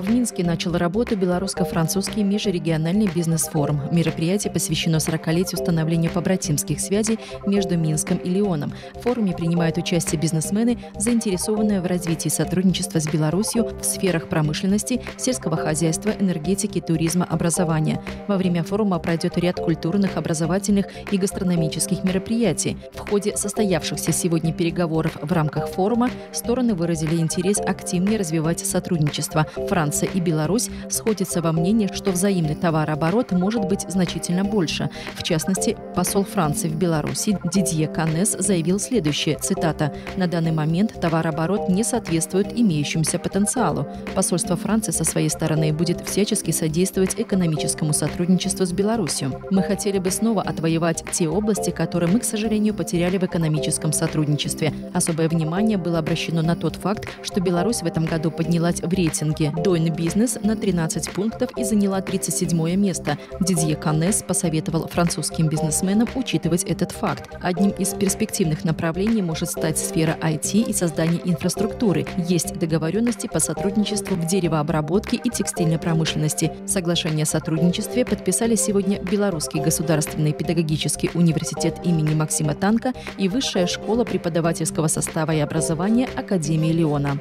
В Минске начал работу белорусско-французский межрегиональный бизнес-форум. Мероприятие посвящено 40-летию становления побратимских связей между Минском и Лионом. В форуме принимают участие бизнесмены, заинтересованные в развитии сотрудничества с Беларусью в сферах промышленности, сельского хозяйства, энергетики, туризма, образования. Во время форума пройдет ряд культурных, образовательных и гастрономических мероприятий. В ходе состоявшихся сегодня переговоров в рамках форума стороны выразили интерес активнее развивать сотрудничество. Франция Франция и Беларусь сходятся во мнении, что взаимный товарооборот может быть значительно больше. В частности, посол Франции в Беларуси Дидье Канес заявил следующее, цитата, «На данный момент товарооборот не соответствует имеющемуся потенциалу. Посольство Франции со своей стороны будет всячески содействовать экономическому сотрудничеству с Беларусью. Мы хотели бы снова отвоевать те области, которые мы, к сожалению, потеряли в экономическом сотрудничестве. Особое внимание было обращено на тот факт, что Беларусь в этом году поднялась в рейтинге до Doing Business на 13 пунктов и заняла 37 место. Дидье Канес посоветовал французским бизнесменам учитывать этот факт. Одним из перспективных направлений может стать сфера IT и создание инфраструктуры. Есть договоренности по сотрудничеству в деревообработке и текстильной промышленности. Соглашение о сотрудничестве подписали сегодня Белорусский государственный педагогический университет имени Максима Танка и Высшая школа преподавательского состава и образования Академии Леона.